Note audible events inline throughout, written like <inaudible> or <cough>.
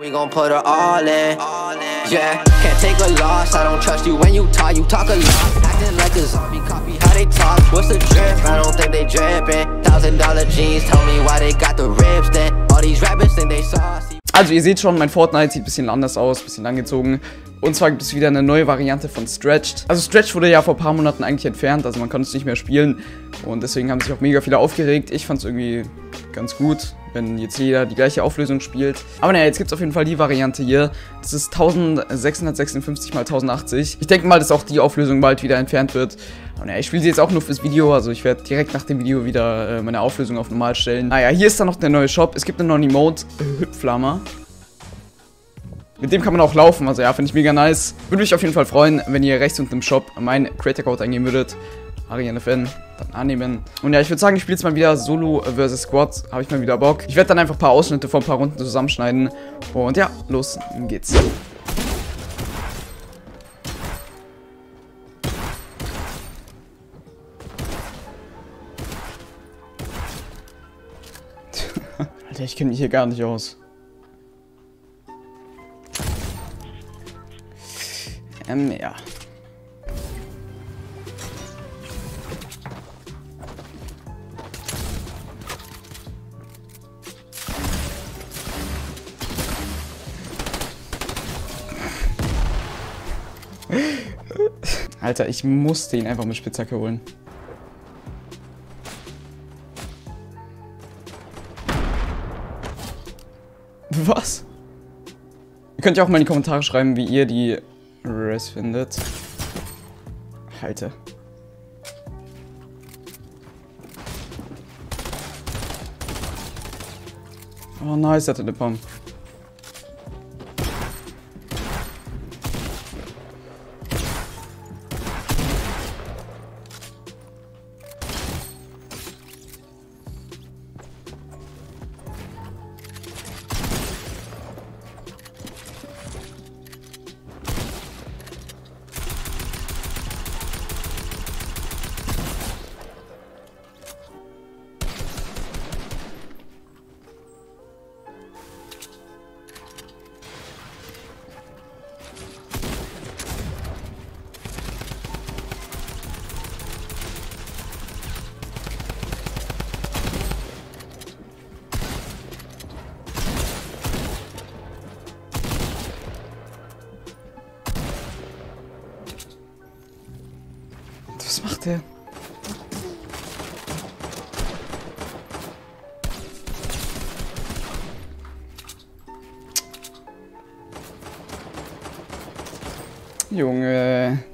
We gon' put her all in. Yeah, can't take a loss. I don't trust you when you talk. You talk a lot, acting like a zombie. Copy how they talk. What's the drip? I don't think they drippin'. Thousand dollar jeans. Tell me why they got the ribs. Then all these rappers think they saucy. Also ihr seht schon, mein Fortnite sieht ein bisschen anders aus, ein bisschen langgezogen. Und zwar gibt es wieder eine neue Variante von Stretched. Also Stretched wurde ja vor ein paar Monaten eigentlich entfernt, also man konnte es nicht mehr spielen. Und deswegen haben sich auch mega viele aufgeregt. Ich fand es irgendwie ganz gut, wenn jetzt jeder die gleiche Auflösung spielt. Aber naja, jetzt gibt es auf jeden Fall die Variante hier. Das ist 1656 x 1080. Ich denke mal, dass auch die Auflösung bald wieder entfernt wird. Und ja, ich spiele sie jetzt auch nur fürs Video, also ich werde direkt nach dem Video wieder äh, meine Auflösung auf normal stellen. Naja, hier ist dann noch der neue Shop. Es gibt einen neuen Emote, äh, Hüpflammer. Mit dem kann man auch laufen, also ja, finde ich mega nice. Würde mich auf jeden Fall freuen, wenn ihr rechts unten im Shop meinen Creator Code eingeben würdet. Ariane Fan, dann annehmen. Und ja, ich würde sagen, ich spiele jetzt mal wieder Solo vs Squad. Habe ich mal wieder Bock. Ich werde dann einfach ein paar Ausschnitte von ein paar Runden zusammenschneiden. Und ja, los geht's. <laughs> Alter, ich kenne mich hier gar nicht aus. Ähm, ja. Alter, ich musste ihn einfach mit Spitzhacke holen. Was? Ihr könnt ja auch mal in die Kommentare schreiben, wie ihr die Res findet. Halte. Oh nice, er hatte eine Pump. Was macht der? Junge.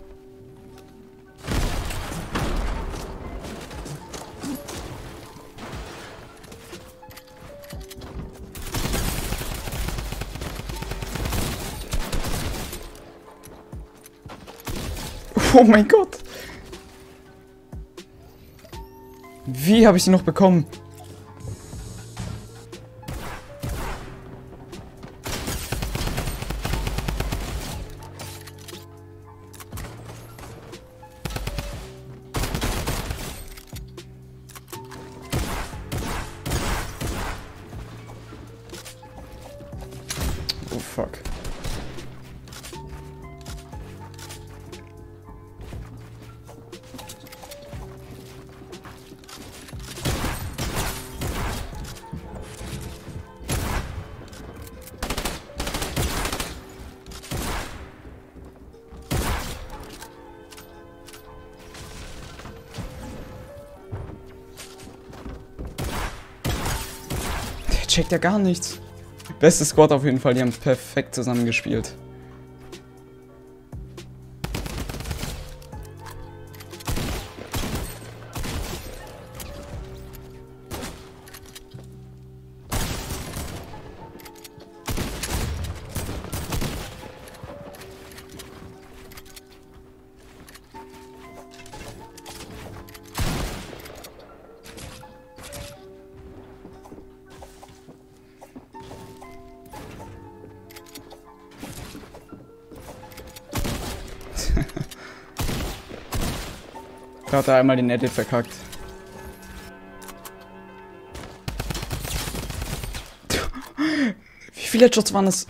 Oh mein Gott. Wie habe ich sie noch bekommen? Oh fuck. Checkt ja gar nichts. Beste Squad auf jeden Fall, die haben perfekt zusammengespielt. Er einmal den Edit verkackt. Wie viele Headshots waren es?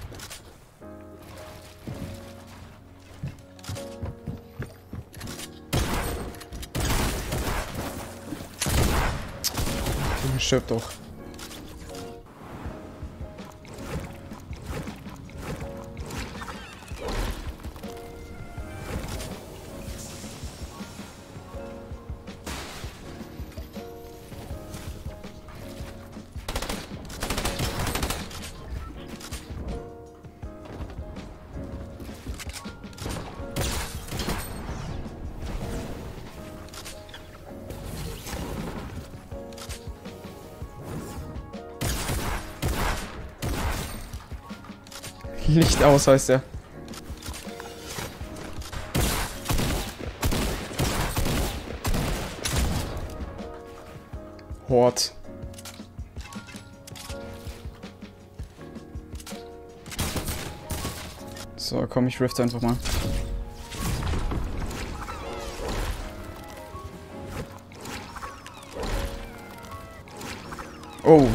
Stirb doch. Licht aus, heißt er. Hort. So, komm, ich rift einfach mal. Oh.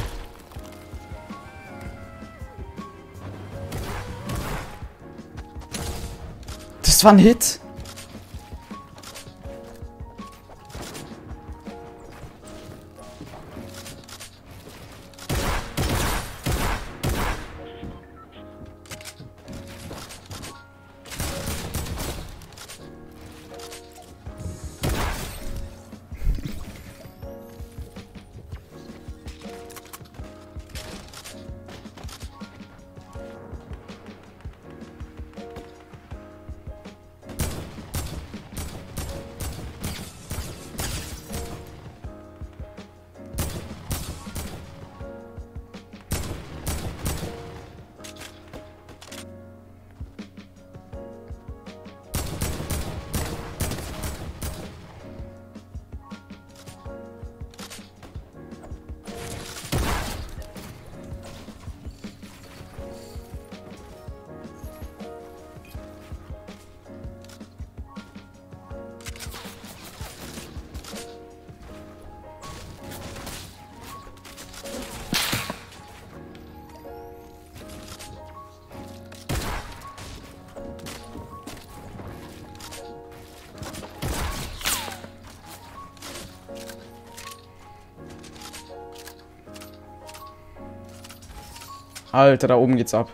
Das war ein Hit. Alter, da oben geht's ab.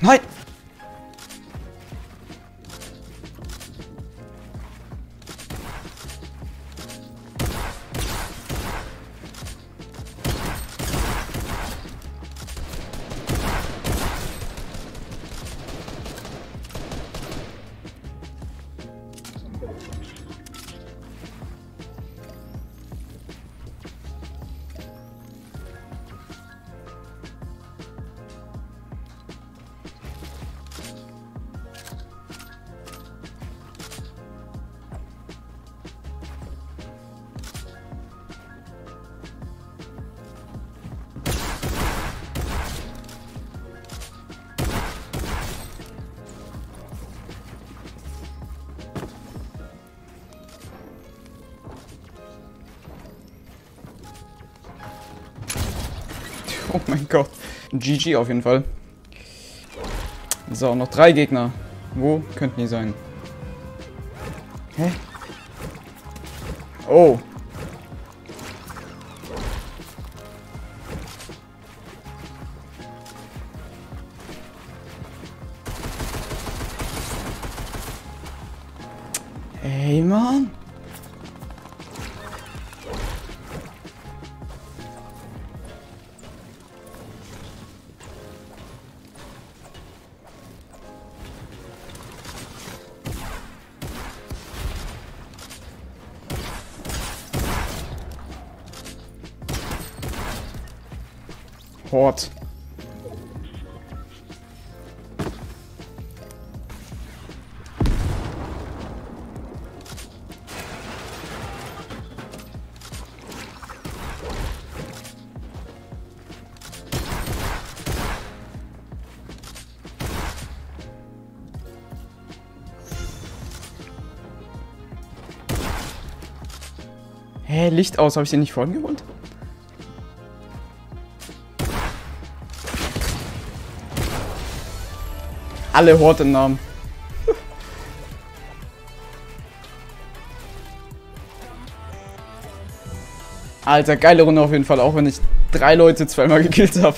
Nein! <laughs> Oh mein Gott. GG auf jeden Fall. So, noch drei Gegner. Wo könnten die sein? Hä? Oh. Support. Hä, Licht aus, habe ich den nicht vorhin gewohnt? Alle Hortennamen. Alter, geile Runde auf jeden Fall, auch wenn ich drei Leute zweimal gekillt habe.